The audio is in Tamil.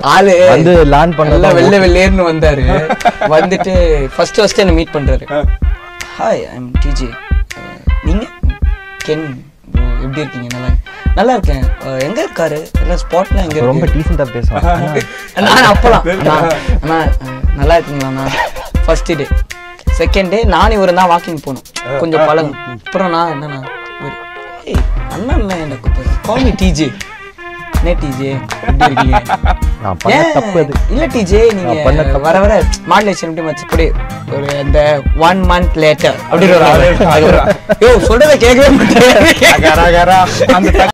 ஆளு வந்து லேர்ன் நல்லா பண்ண வெள்ளை வெள்ளேர்னு வந்தாரு. வந்துட்டு ஃபர்ஸ்ட் ஃபர்ஸ்ட் என்ன மீட் பண்றாரு. ஹாய் ஐ எம் டிஜே நீங்க? கென் எப்படி இருக்கீங்க? நல்லா நல்லா இருக்கேன். எங்க இருக்காரு? எல்லாம் ஸ்பாட்லாம் எங்க ரொம்ப டீசெண்டா பேசுவான். நான் அப்பலாம். அஹ், நல்லா இருக்கீங்களாண்ணா ஃபர்ஸ்ட் டே செகண்ட் டே நானும் இவரும் தான் வாக்கிங் போகணும் கொஞ்சம் பழகும். அப்புறம் நான் என்னண்ணா இவரு, ஏய் அண்ணா என்ன என்ன கூப்பிடுற கால் மீ டிஜே என்ன டிஜே எப்படி இருக்கீங்க? நான் பண்ண ஏன்? தப்பு அது. இல்ல டிஜே நீங்க பண்ண. வர வர மாடுலேஷன் எப்படி மச்சு ஒரு அந்த ஒன் மந்த் லேட்டர் அப்படி ஒரு யோ சொல்றத கேட்கவே மாட்டேன்.